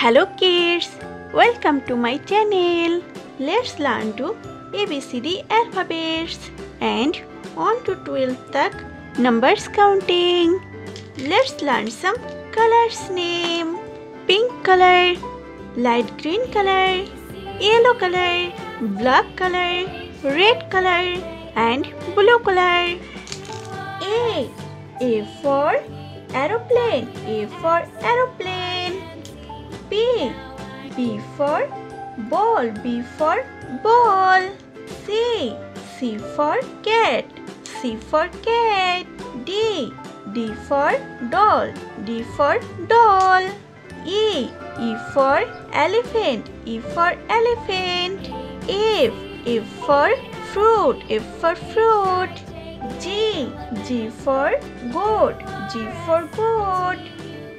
Hello kids, welcome to my channel. Let's learn to ABCD alphabets and on to 12 tak numbers counting. Let's learn some colors name. Pink color, light green color, yellow color, black color, red color and blue color. A. A for aeroplane. A for aeroplane. B. For ball. B for ball. C. C for cat. C for cat. D. D for doll. D for doll. E. E for elephant. E for elephant. F. F for fruit. F for fruit. G. G for goat. G for goat.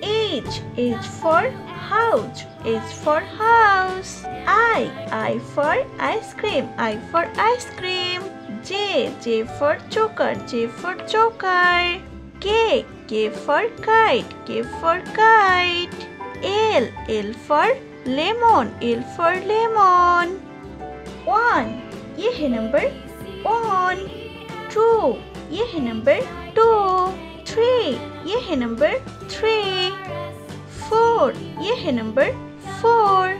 H. H for house. H for house. I. I for ice cream. I for ice cream. J. J for choker. J for choker. K. K for kite. K for kite. L. L for lemon. L for lemon. One. ये है number one two ये है number two three ये है number three four, ये है number four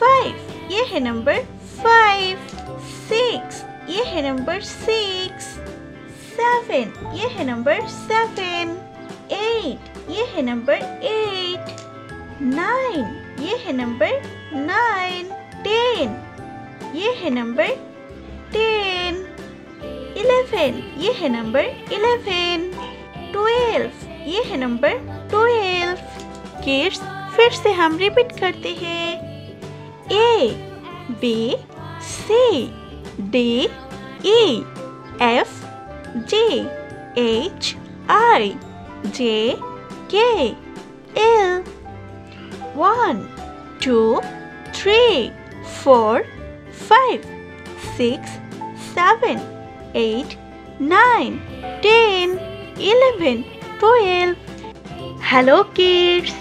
five ये है नंबर फाइव सिक्स ये है नंबर सिक्स सेवन ये है नंबर सेवन एट ये है नंबर एट नाइन ये है नंबर नाइन टेन ये है नंबर टेन इलेवन ये है नंबर इलेवन ट्वेल्व ये है नंबर ट्वेल्व किड्स फिर से हम रिपीट करते हैं। A B C D E F G H I J K L one two three four five six seven eight nine ten eleven twelve. Hello kids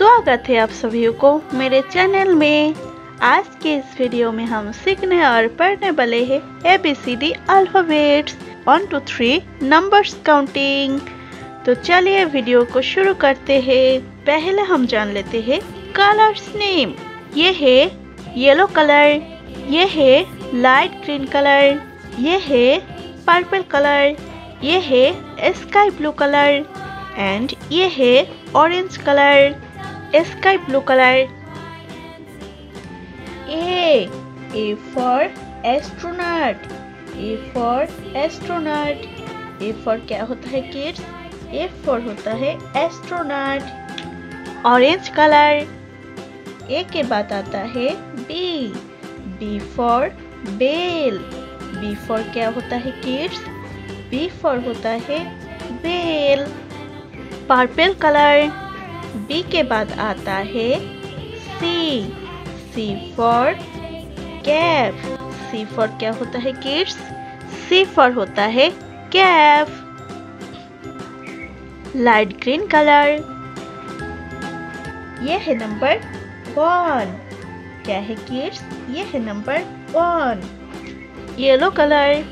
स्वागत है आप सभी को मेरे चैनल में। आज के इस वीडियो में हम सीखने और पढ़ने वाले हैं A B C D alphabets one two three numbers counting तो चलिए वीडियो को शुरू करते हैं। पहले हम जान लेते हैं कलर्स नेम ये है येलो कलर ये है लाइट ग्रीन कलर ये है पर्पल कलर ये है स्काई ब्लू कलर एंड ये है orange colour sky blue colour A A for astronaut A for astronaut A for क्या होता है किड्स ए फॉर होता है एस्ट्रोनॉट ऑरेंज कलर ए के बाद आता है B B for bell B for क्या होता है किड्स बी फॉर होता है बेल पर्पल कलर बी के बाद आता है C C for cap C for क्या होता है, किड्स? सी फॉर होता है कैप लाइट ग्रीन कलर। ये है नंबर वन। क्या है, किड्स? ये है number one. Yellow colour.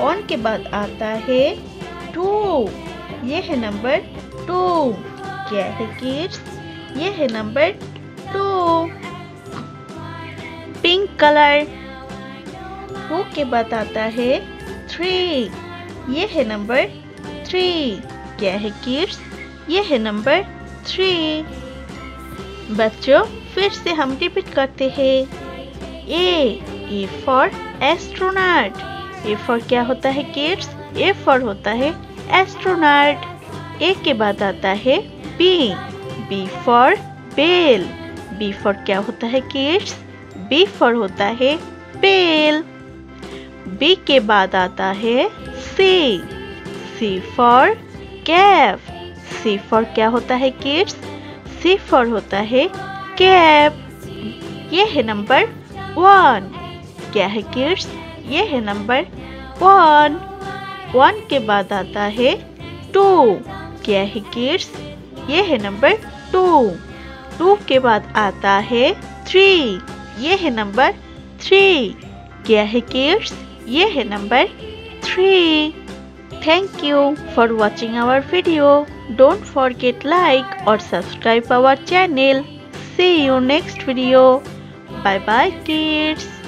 On के बाद आता है टू। ये है नंबर टू। क्या है किड्स ये है नंबर टू पिंक कलर वो के बाद आता है? थ्री ये है नंबर थ्री क्या है किड्स ये है नंबर थ्री बच्चों, फिर से हम रिपीट करते हैं. A A for astronaut A for क्या होता है किड्स ए फॉर होता है एस्ट्रोनॉट ए के बाद आता है B B for bell. B for क्या होता है, किड्स? बी फॉर होता है, बेल। बी के बाद आता है, C. C for cap. C for क्या होता है, किड्स? सी फॉर होता है कैप ये है नंबर वन। क्या है, किड्स? ये है नंबर वन। वन के बाद आता है टू। क्या है, किड्स? ये है नंबर टू। टू के बाद आता है थ्री। ये है नंबर थ्री। क्या है किड्स? ये है number three. Thank you for watching our video don't forget like और subscribe our channel see you next video bye bye kids